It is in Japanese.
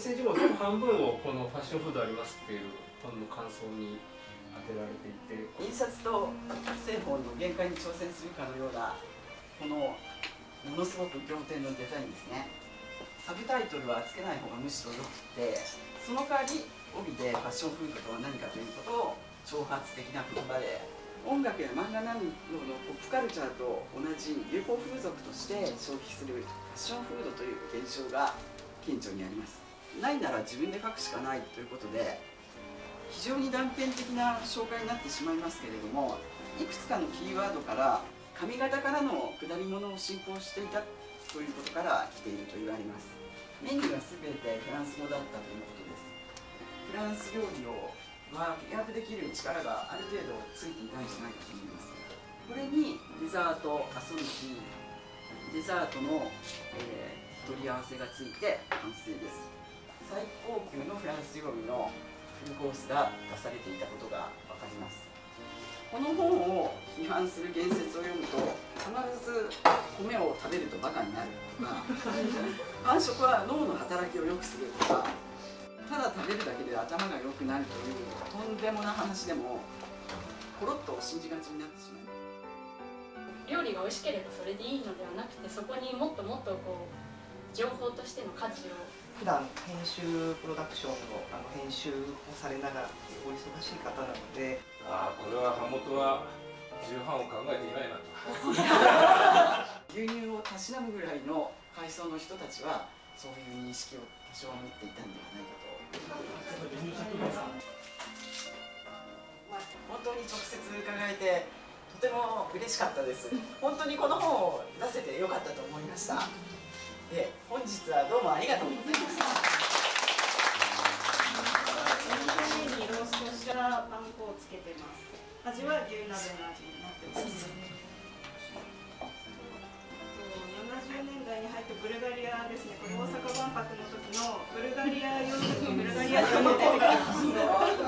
天聖人も半分をこのファッションフードありますっていう本の感想に当てられていて。印刷と製法の限界に挑戦するかのようなこのものすごく仰天のデザインですね。サブタイトルはつけない方がむしろよくてその代わり帯でファッションフードとは何かということを挑発的な言葉で音楽や漫画などのポップカルチャーと同じ流行風俗として消費するファッションフードという現象が顕著にあります。ないなら自分で書くしかないということで非常に断片的な紹介になってしまいますけれどもいくつかのキーワードから髪型からの下り物を進行していたということから来ていると言われます。メニューは全てフランス語だったということです。フランス料理をは契約できる力がある程度ついていたんじゃないかと思います。これにデザートアソンティデザートの、えー、取り合わせがついて完成です。最高級のフランス料理のフルコースが出されていたことが分かります。この本を批判する言説を読むと必ず米を食べるとバカになるとか 繁殖は脳の働きを良くするとかただ食べるだけで頭が良くなるというとんでもな話でもコロッと信じがちになってしまいます料理が美味しければそれでいいのではなくてそこにもっともっとこう情報としての価値を普段編集プロダクションのあの編集をされながらお忙しい方なので。ああこれは版元は重版を考えていないなと。牛乳をたしなむぐらいの階層の人たちはそういう認識を多少持っていたんではないかと本当に直接伺えてとても嬉しかったです。本当にこの本を出せてよかったと思いました。で本日はどうもありがとうございましたパン粉をつけてます。味は牛鍋の味になってます70年代に入ってブルガリアですね。これ大阪万博の時のブルガリアヨーグルトブルガリアヨーグルト出てきます